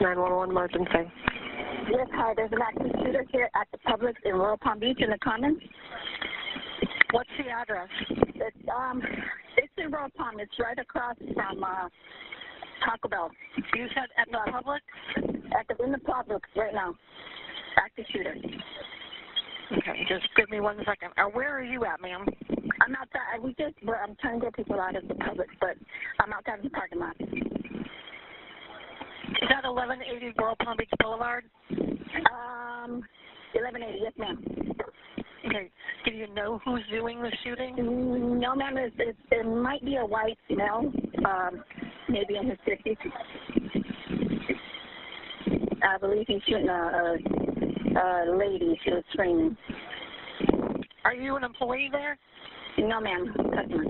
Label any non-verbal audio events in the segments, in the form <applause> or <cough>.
911 emergency. Yes, hi. There's an active shooter here at the Publix in Royal Palm Beach in the Commons. What's the address? It's um, it's in Royal Palm. It's right across from uh, Taco Bell. You said at the Publix? At the in the Publix right now. Active shooter. Okay, just give me one second. Uh, where are you at, ma'am? I'm outside. We just we're, I'm trying to get people out of the Publix, but I'm outside in the parking lot. Is that 1180 Royal Palm Beach Boulevard? Um, 1180. Yes, ma'am. Okay. Do you know who's doing the shooting? Mm, No, ma'am. It's, it's, it might be a white male, um, maybe in his 50s. I believe he's shooting a, a, a lady. She was screaming. Are you an employee there? No, ma'am. Customer.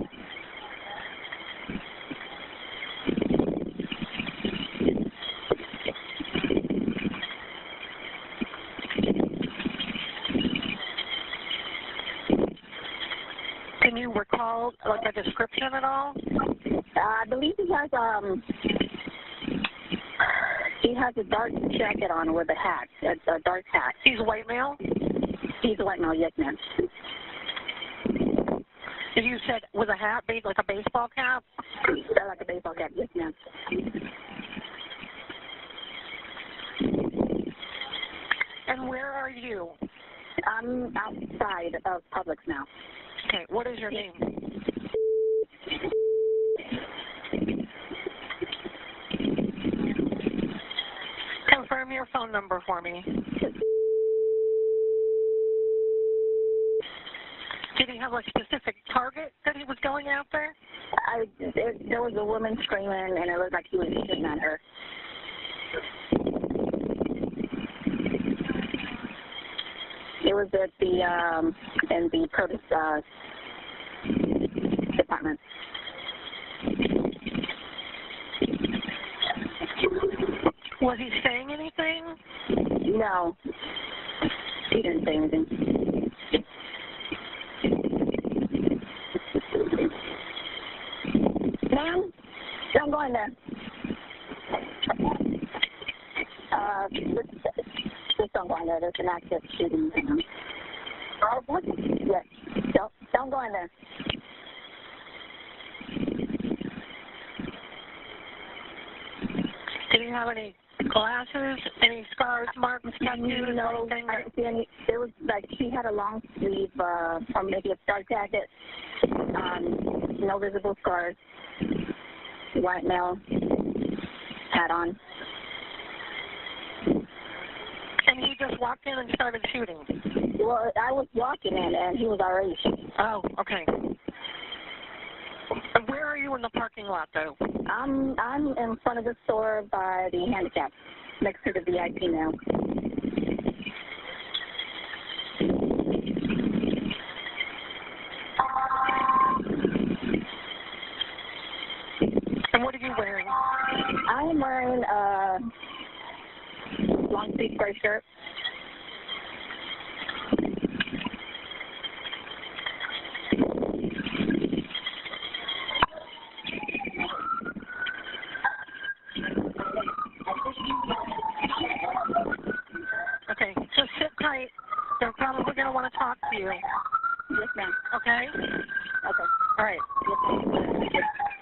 Can you recall like a description at all? Uh, I believe he has um. He has a dark jacket on with a hat, a, a dark hat. He's a white male? He's a white male, yes, ma'am. Did you said with a hat, like a baseball cap? Uh, Like a baseball cap, yes, ma'am. And where are you? I'm outside of Publix now. Okay, what is your name? Confirm your phone number for me. Did he have a specific target that he was going after? I there, there was a woman screaming, and it looked like he was shooting at her. Was at the um in the produce uh, department. Was he saying anything? No, he didn't say anything. Ma'am, don't go in there. Uh, in there. There's an active shooting. ma'am. Oh, what? Yes. Don't, don't go in there. Did he have any glasses, any scars, marks, tattoos, No, anything? I didn't see any. It was like she had a long sleeve, uh, or maybe a dark jacket. Um, no visible scars. White male. Hat on. And he just walked in and started shooting. Well, I was walking in, and he was already shooting. Oh, okay. And where are you in the parking lot, though? I'm I'm in front of the store by the handicap, next to the VIP now. And what are you wearing? I am wearing a long sleeve gray shirt. Okay, just sit tight. They're probably going to want to talk to you. Yes, ma'am. Okay? Okay. All right. Yes, ma'am.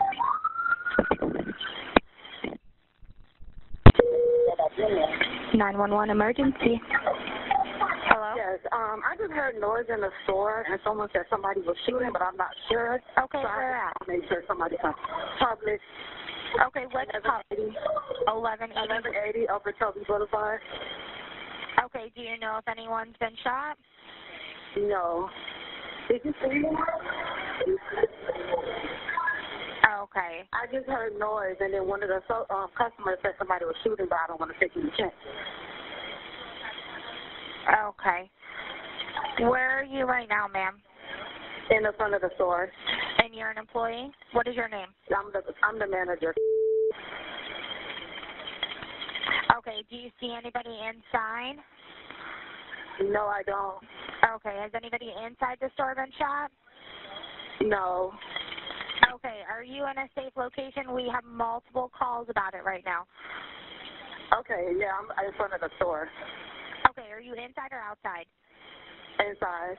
911 emergency. Hello? Yes, um, I just heard noise in the store, and someone said somebody was shooting, but I'm not sure. Okay, so where at? Make sure somebody comes. Publix, Okay, what's call? 1180. 1180 over Toby Boulevard. Okay, do you know if anyone's been shot? No. Did you see me? Okay. I just heard noise, and then one of the so, um, customers said somebody was shooting, but I don't want to take any chance. Okay. Where are you right now, ma'am? In the front of the store. And you're an employee? What is your name? I'm the I'm the manager. Okay, do you see anybody inside? No, I don't. Okay, has anybody inside the store been shot? No. Okay, are you in a safe location? We have multiple calls about it right now. Okay, yeah, I'm in front of the store. Okay, are you inside or outside? Inside.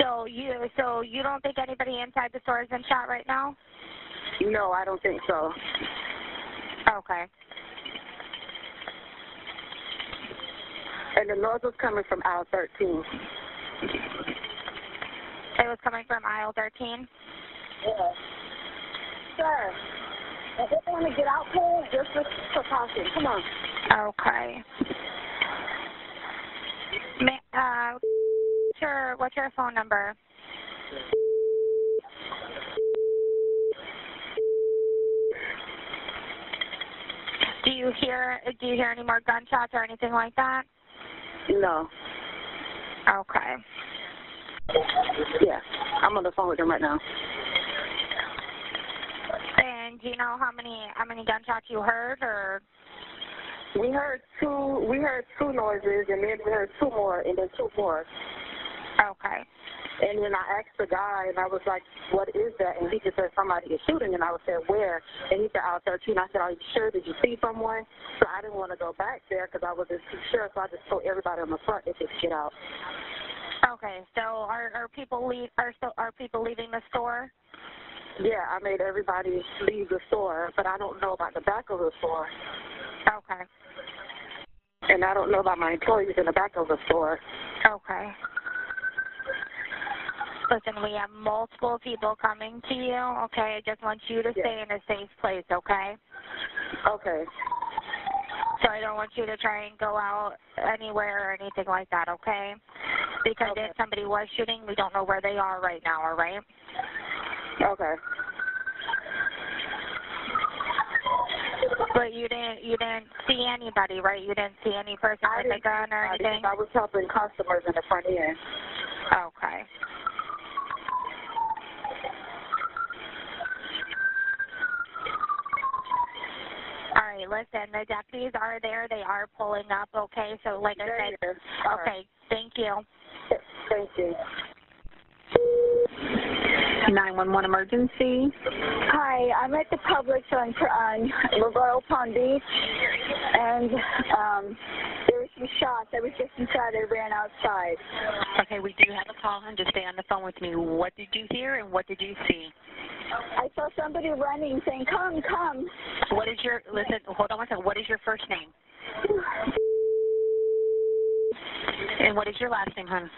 So you so you don't think anybody inside the store has been shot right now? No, I don't think so. Okay. And the noise was coming from aisle 13. It was coming from aisle 13. Yeah. Sir, if you want to get out, Paul, just for precaution. Come on. Okay. Ma- uh, what's your what's your phone number? Do you hear do you hear any more gunshots or anything like that? No. Okay. Yeah. I'm on the phone with him right now. And do you know how many how many gunshots you heard or We heard two. We heard two noises, and then we heard two more, and then two more. okay. And then I asked the guy, and I was like, "What is that?" And he just said, "Somebody is shooting." And I was said, "Where?" And he said, "Out 13." I said, "Are you sure? Did you see someone?" So I didn't want to go back there because I wasn't too sure. So I just told everybody on the front to just get out. Okay. So are are people leave are so are people leaving the store? Yeah, I made everybody leave the store, but I don't know about the back of the store, Okay. and I don't know about my employees in the back of the store. Okay. Listen, we have multiple people coming to you, okay? I just want you to Yeah. stay in a safe place, okay? Okay. So I don't want you to try and go out anywhere or anything like that, okay? Because Okay. if somebody was shooting, we don't know where they are right now, all right? Okay. But you didn't you didn't see anybody, right? You didn't see any person I with a gun or anything? I was helping customers in the front end. Okay. All right, listen, the deputies are there. They are pulling up, okay? So, like I said, it is. All right. okay, thank you. Thank you. 911 emergency. Hi, I'm at the Publix on, on Royal Palm Beach, and um, there were some shots. I was just inside. I ran outside. Okay, we do have a call, hon. Just stay on the phone with me. What did you hear and what did you see? I saw somebody running, saying, "Come, come." What is your, listen, hold on one second. What is your first name? And what is your last name, hon?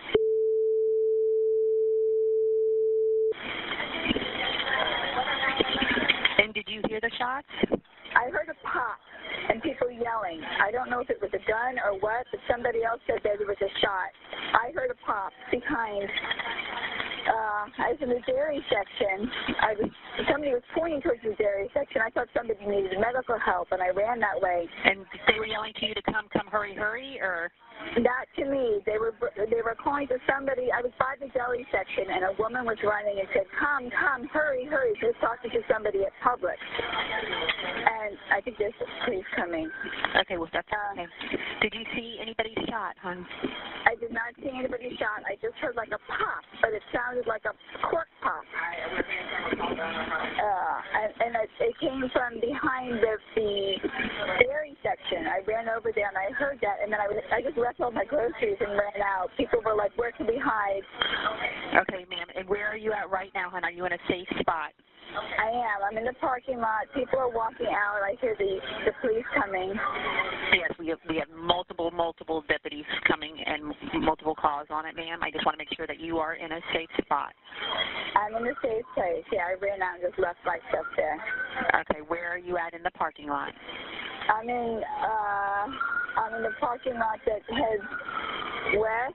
And did you hear the shots? I heard a pop and people yelling. I don't know if it was a gun or what, but somebody else said that there was a shot. I heard a pop behind. Uh, I was in the dairy section. I was somebody was pointing towards the dairy section. I thought somebody needed medical help, and I ran that way. And they were yelling to you to come, come, hurry, hurry, or? Not to me. They were they were calling to somebody. I was by the deli section, and a woman was running and said, "Come, come, hurry, hurry!" Was talking to somebody at Publix, and I think there's police coming. Okay, well, that's Uh, okay. Did you see anybody shot, hon? I did not see anybody shot. I just heard like a pop, but it sounded like a cork pop. Uh, and and it, it came from behind the, the dairy section. I ran over there and I heard that, and then I was I just left all my groceries and ran out. People were like, "Where can we hide?" Okay, ma'am. And where are you at right now, hon? Are you in a safe spot? I am. I'm in the parking lot. People are walking out. I hear the the police coming. Yes, we have we have multiple multiple deputies coming and multiple calls on it, ma'am. I just want to make sure that you are in a safe spot. I'm in a safe place. Yeah, I ran out and just left my stuff there. Okay, where are you at in the parking lot? I'm in uh I'm in the parking lot that heads west.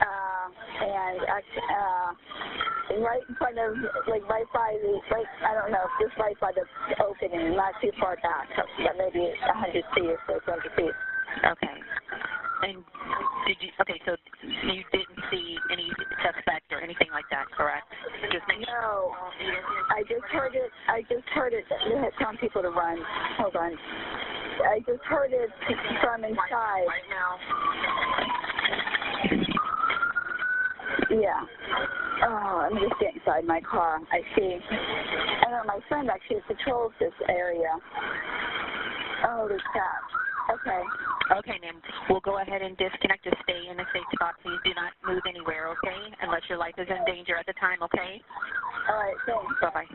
Uh and uh right in front of like right by the right I don't know, just right by the opening, not too far back. But maybe hundred feet or so, hundred feet. Okay. And did you? Okay, so you didn't see any suspect or anything like that, correct? Just. No. I just heard it I just heard it they had telling people to run. Hold on. I just heard it from inside. Yeah. Oh, let me just get inside my car. I see. I know, uh, my friend actually patrols this area. Oh, this cat. Okay. Okay, ma'am. We'll go ahead and disconnect to stay in a safe spot. Please do not move anywhere, okay? Unless your life is in danger at the time, okay? All right, thanks. Bye-bye.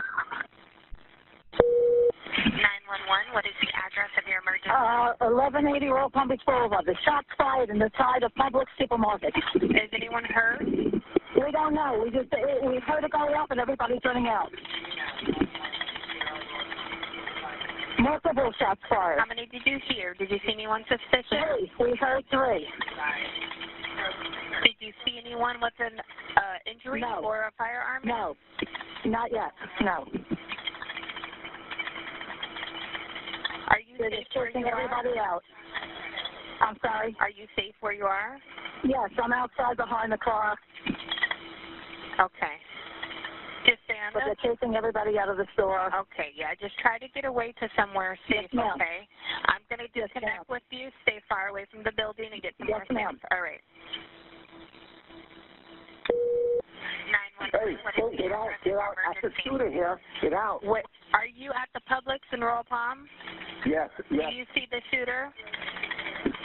911, what is the address of your emergency? Uh, 1180 Royal Palm Beach Boulevard. The shots fired in the side of Publix Supermarket. Is anyone hurt? We don't know. We just we heard it go off and everybody's running out. Multiple shots fired. How many did you hear? Did you see anyone suspicious? Three. We heard three. Did you see anyone with an uh, injury No. or a firearm? No, not yet. No. Are you They're just chasing everybody out. I'm sorry. Are you safe where you are? Yes, I'm outside behind the car, Okay. Just stay on but they're chasing everybody out of the store. Okay, yeah, just try to get away to somewhere safe, Yes, okay? I'm going to Yes, disconnect ma'am. with you, stay far away from the building, and get somewhere Yes, safe. All right. 911, Hey, get out, get out. I emergency? shoot it here. Get out. What, are you at the Publix in Royal Palm? Yes, yes. Do you see the shooter?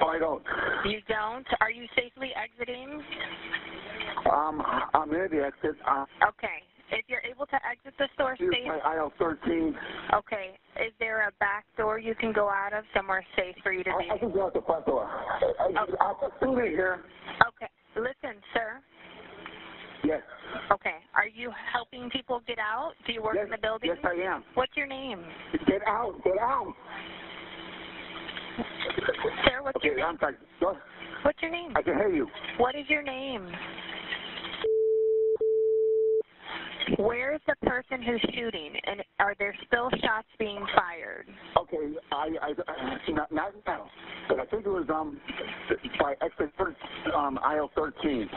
Oh, I don't. You don't? Are you safely exiting? Um, I'm near the exit. Uh, Okay. If you're able to exit the store, stay. my aisle 13. Okay. Is there a back door you can go out of, somewhere safe for you to be? I, I can go out the front door. I, I, I can shoot it here. Okay. Listen, sir. Yes. Okay. Are you helping people get out? Do you work yes, in the building? Yes, I am. What's your name? Get out. Get out. Sir, what's Okay, your name? I'm sorry. Go- What's your name? I can hear you. What is your name? Where's the person who's shooting? And are there still shots being fired? Okay, I, I, I not, not now, but I think it was um by exit um aisle 13.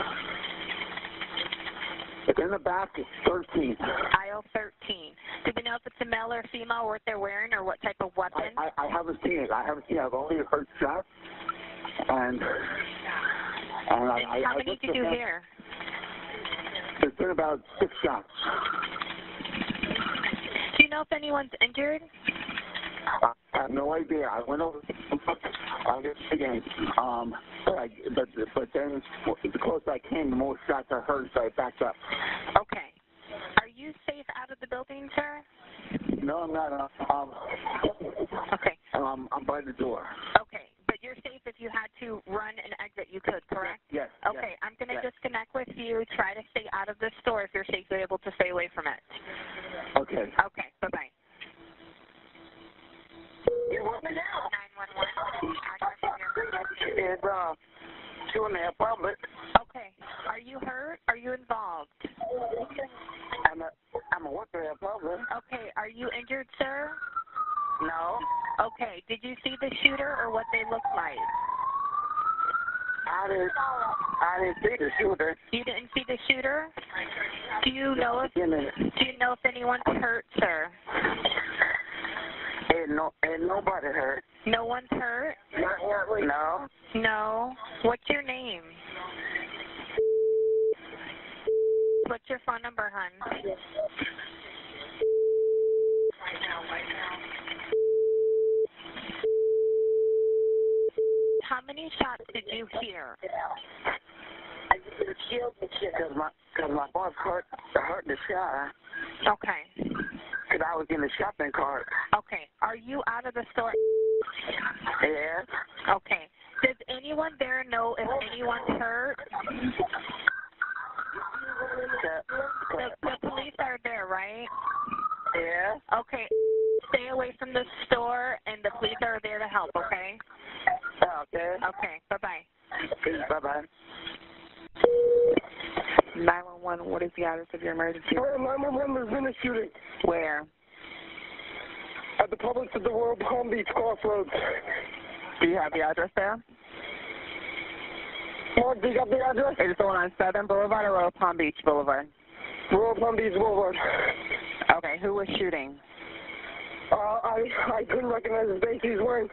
It's in the back. It's 13. Aisle 13. Do we know if it's a male or female, what they're wearing, or what type of weapon? I, I haven't seen it. I haven't seen it. I've only heard shots. And, and I, and I, how I many did you hear? There's been about six shots. Do you know if anyone's injured? I have no idea. I went over on this again. Um, but I, but but then the closer I came, the more shots I heard, so I backed up. Okay. Are you safe out of the building, sir? No, I'm not. Um, Okay. um, I'm by the door. Okay. But you're safe if you had to run and exit, you could, correct? Yes. Okay, I'm going to yes. disconnect with you. Try to stay out of the store if you're safely able to stay away from it. Okay. Okay, bye-bye. You want me 911, It's uh, a half Publix. Okay. Are you hurt? Are you involved? I'm a, I'm a worker at Publix. Okay. Are you injured, sir? No. Okay. Did you see the shooter or what they look like? I didn't. I didn't see the shooter. You didn't see the shooter? Do you know if do you know if anyone's hurt, sir? Ain't no, ain't nobody hurt. No one's hurt? No. No. What's your name? What's your phone number, hon? How many shots did you hear? Cause my, cause my boss hurt, hurt the shot. Okay. Cause I was in the shopping cart. Okay. Are you out of the store? Yes. Okay. Does anyone there know if anyone's hurt? The, The, the police are there, right? yeah. Okay. Stay away from the store, and the police are there to help. Okay. Okay. Okay. Bye bye. Bye bye. 911. What is the address of your emergency? 911, there's been a shooting Where? At the Publix at the Royal Palm Beach Crossroads. Do you have the address there? Mark, do you got the address? Is it the one on Southern Boulevard or Royal Palm Beach Boulevard? Royal Palm Beach Boulevard. Okay, who was shooting? Uh, I I couldn't recognize his face. He's wearing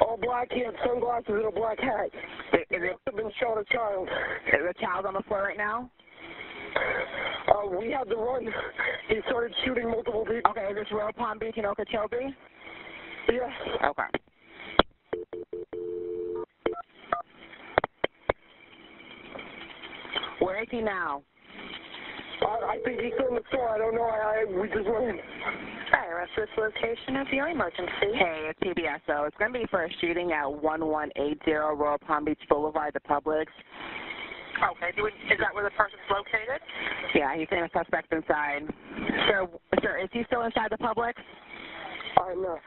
all black. He had sunglasses and a black hat. Is, is He it must have been shot a child. is the child on the floor right now? Uh, we had to run. <laughs> He started shooting multiple people. Okay, is this Royal Palm Beach and Okeechobee? Yes. Okay. Where is he now? I, I think he's still in the store. I don't know. I, I we just went in. Hi, rest this location of your emergency. Hey, it's PBS. So it's going to be for a shooting at 1180 Royal Palm Beach Boulevard, the Publix. Okay, do we, is that where the person's located? Yeah, he's saying a suspect inside. Sir, sir, is he still inside the Publix? I'm not.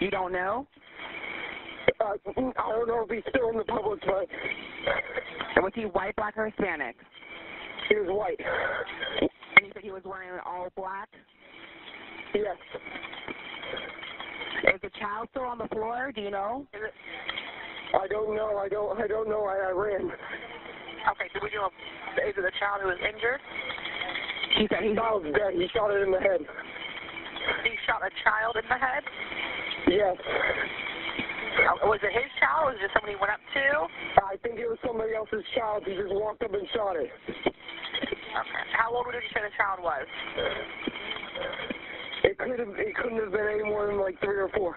You don't know? Uh, I don't know if he's still in the Publix, but And Was he white, black, or Hispanic? he was white. And you said he was wearing all black? Yes. Is the child still on the floor? Do you know? I don't know. I don't. I don't know. I, I ran. Okay, do we know if, is it the child who was injured? He said he's Child's dead. He shot it in the head. He shot a child in the head? Yes. Uh, was it his child or was it just somebody he went up to? I think it was somebody else's child. He just walked up and shot it. Okay. How old did you say the child was? It could have. It couldn't have been any more than like three or four.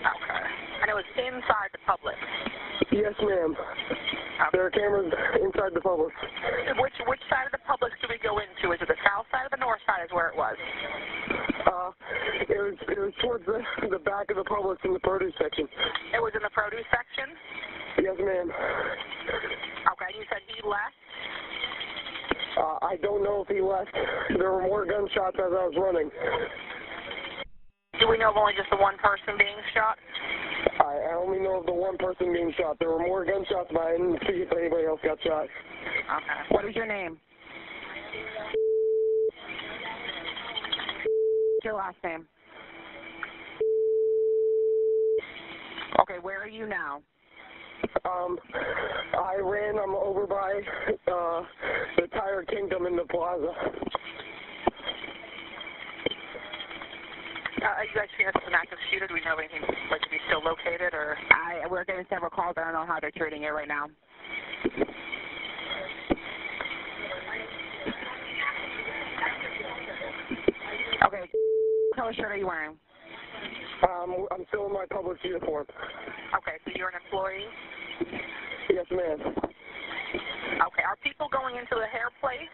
Okay. And it was inside the Publix. Yes, ma'am. There are cameras inside the Publix. Which which side of the Publix do we go into? Is it the south side or the north side is where it was? Uh, it was it was towards the the back of the Publix in the produce section. It was in the produce section? Yes, ma'am. Okay, you said he left? Uh, I don't know if he left. There were more gunshots as I was running. Do we know of only just the one person being shot? I, I only know of the one person being shot. There were more gunshots, but I didn't see if anybody else got shot. Okay. What is your name? Your last name? Okay, where are you now? Um, I ran. I'm over by uh, the Tire Kingdom in the plaza. Uh, are you guys seeing this as active shooter? Do we know anything, like, if he's still located or? I we're getting several calls. I don't know how they're treating it right now. Okay, what color shirt are you wearing? Um, I'm still in my Publix uniform. Okay, so you're an employee? Yes, ma'am. Okay, are people going into the hair place?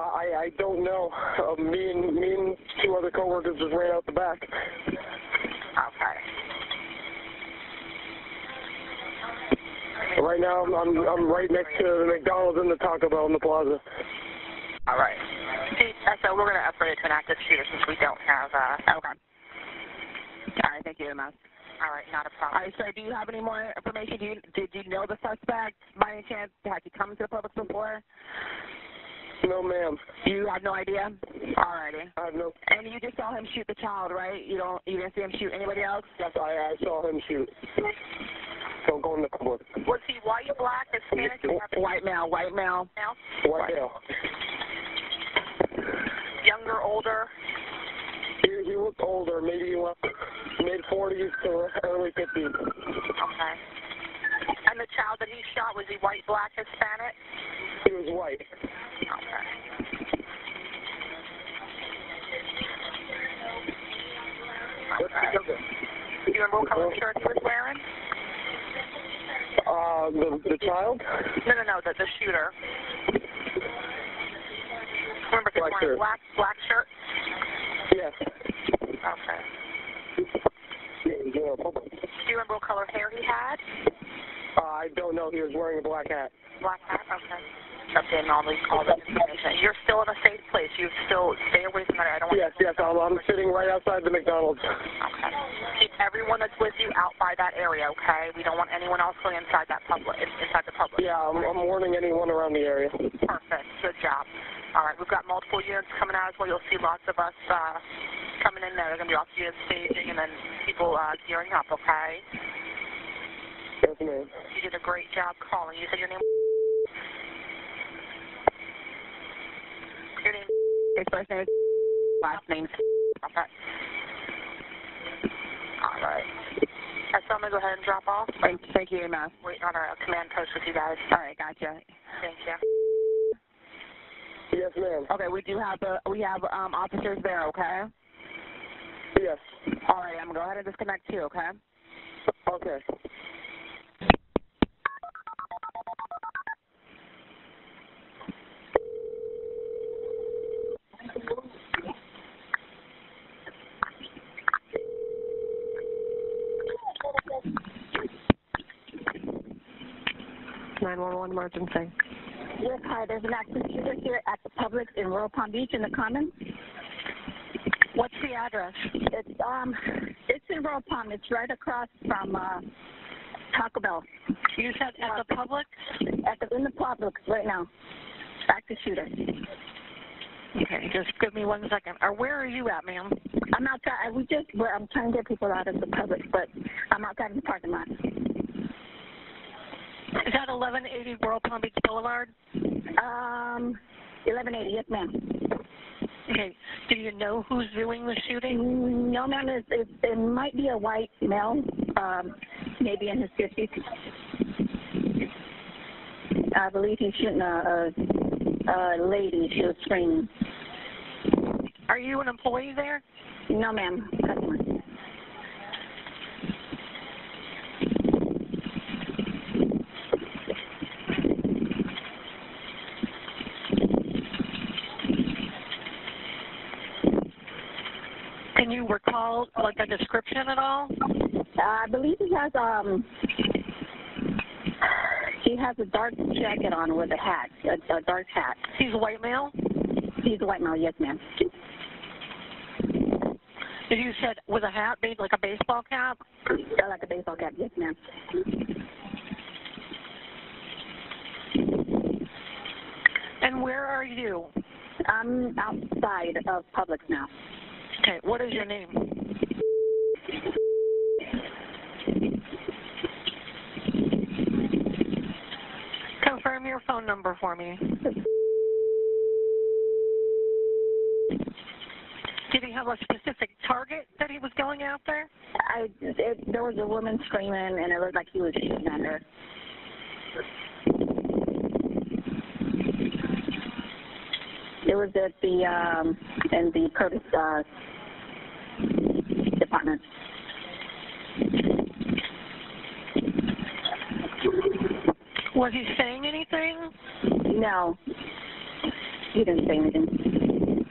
I I don't know. Uh, me and me and two other coworkers just ran out the back. Okay. Right now, I'm I'm, I'm right next to the McDonald's and the Taco Bell in the plaza. All right. So we're going to upgrade it to an active shooter since we don't have, uh, Okay. All right, thank you, Emma. all right, not a problem. right, sir, do you have any more information? Do you, did you know the suspect by any chance? Has he come to the Publix before? No, ma'am. You have no idea? All righty. I have no. And you just saw him shoot the child, right? You don't, you didn't see him shoot anybody else? Yes, I I saw him shoot. Don't go in the Publix. Was he white, black, Hispanic? Do we White male, white male. now? White male. Younger, older? He, he looked older, maybe he was mid 40s to early 50s. Okay. And the child that he shot, was he white, black, Hispanic? He was white. Okay. Do you remember what color shirt he was wearing? Uh, the the child? No, no, no, the, the shooter. Remember, he's Black wearing black, black shirt? Yes. Okay. Yeah, Do you remember what color hair he had? Uh, I don't know. He was wearing a black hat. Black hat? Okay. Updating all these all this information. You're still in a safe place. You still stay away from that. I don't want Yes, yes. I'm, I'm sitting right outside the McDonald's. Okay. Keep everyone that's with you out by that area, okay? We don't want anyone else going inside that Publix, inside the Publix. Yeah, I'm, I'm warning anyone around the area. Perfect. Good job. All right, we've got multiple units coming out as well. You'll see lots of us uh, coming in there. They're going to be off units staging and then people uh, gearing up, okay? Yes, ma'am. You did a great job calling. You said your name Your name His first name is last name. Okay. All right. All right, so I'm going to go ahead and drop off. Thank, thank you, EMS. Wait on a command post with you guys. All right, gotcha. Thank you. Yes, ma'am. Okay, we do have the we have um officers there. Okay. Yes. All right, I'm gonna go ahead and disconnect you. Okay. Okay. Nine one one emergency. Yes, hi. There's an active shooter here at the Publix in Royal Palm Beach in the Commons. What's the address? It's um, it's in Royal Palm. It's right across from uh, Taco Bell. You said at the Publix? At the in the Publix right now. Active shooter. Okay, just give me one second. Or where are you at, ma'am? I'm outside. I we just. Well, I'm trying to get people out of the Publix, but I'm outside in the parking lot. Is that 1180 Royal Palm Beach Boulevard? Um, 1180. Yes, ma'am. Okay. Do you know who's doing the shooting? No, ma'am. It's, it's, it might be a white male, um, maybe in his 50s. I believe he's shooting a, a, a lady. She was screaming. Are you an employee there? No, ma'am. Customer. Can like a description at all? Uh, I believe he has um he has a dark jacket on with a hat, a, a dark hat. He's a white male? He's a white male, yes, ma'am. Did you said with a hat, made like a baseball cap? Yeah, like a baseball cap, yes, ma'am. And where are you? I'm outside of Publix now. Okay, what is your name? Confirm your phone number for me. Did he have a specific target that he was going after? I it, there was a woman screaming, and it looked like he was shooting at her. It was at the um in the Curtis uh department. Was he saying anything? No, he didn't say anything.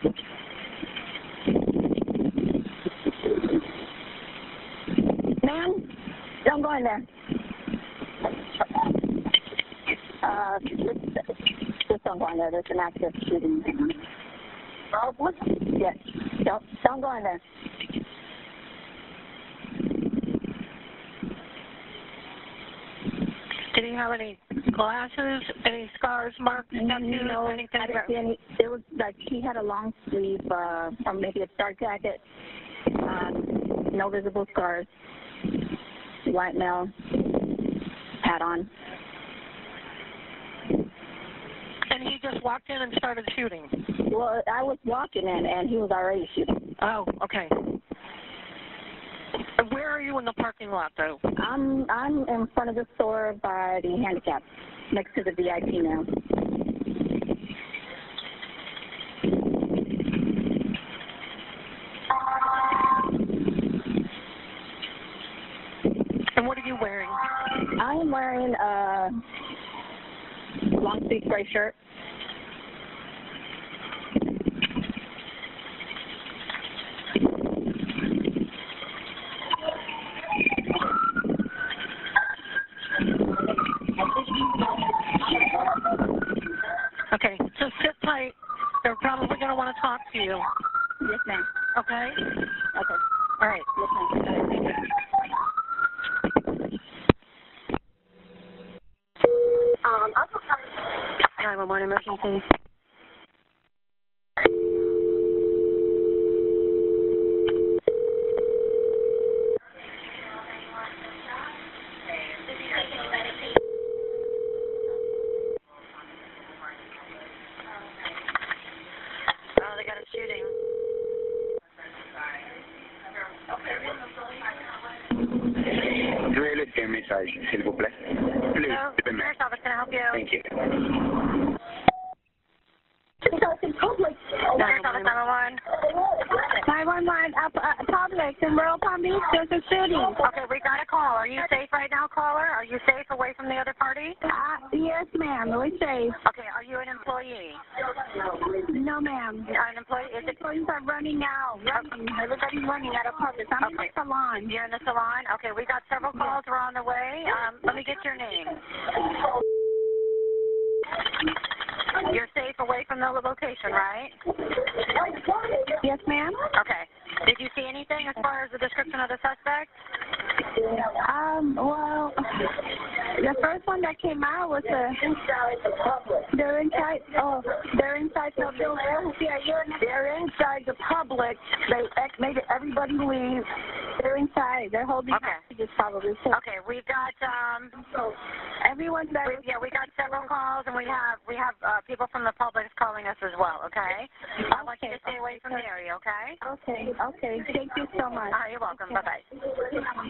Ma'am, don't go in there. Uh, just, just don't go in there. There's an active shooting. Oh, what? Yes. Don't don't go in there. Did he have any glasses, any scars, marks, tattoos, no, anything? I didn't see any. It was like he had a long sleeve, uh, or maybe a dark jacket. Um, no visible scars. White male. Hat on. And he just walked in and started shooting. Well, I was walking in, and he was already shooting. Oh, okay. Are you in the parking lot, though? I'm I'm in front of the store by the handicap, next to the VIP now. And what are you wearing? I am wearing a long sleeve gray shirt. Okay, so sit tight. They're probably going to want to talk to you. Yes, ma'am. Okay? Okay. All right. Yes, ma'am. Um, 911 emergency. Oh, they got a shooting. message, s'il vous plaît? Plus, Hello, s'il vous plaît. sheriff's office, can I help you? Thank you. Sheriff's office, 911. 911, uh, uh, Publix in Royal Palm Beach, there's a shooting. Okay, we got a call. Are you safe right now, caller? Are you safe away from the other party? Uh, yes, ma'am, we're safe. Okay, are you an employee? No, ma'am. You're an employee? Is it Employees are running. Everybody's running out of Publix. I'm in the salon. you're in the salon? Okay, we got several calls. We're on the way. Um, let me get your name. You're safe away from the location, right? Yes, ma'am. Okay. Did you see anything as far as the description of the suspect? Um, well, the first one that came out was a. They're inside. Oh, they're inside the building. Yeah. They're inside the Publix. They made everybody leave. They're inside. They're holding Okay. hostages probably. So Okay, we've got um everyone's that. we, yeah, we got several calls and we have we have uh, people from the public calling us as well, okay? I want you to stay away from the area, okay? Okay. Okay. Thank you so much. Right, you're welcome. Bye bye.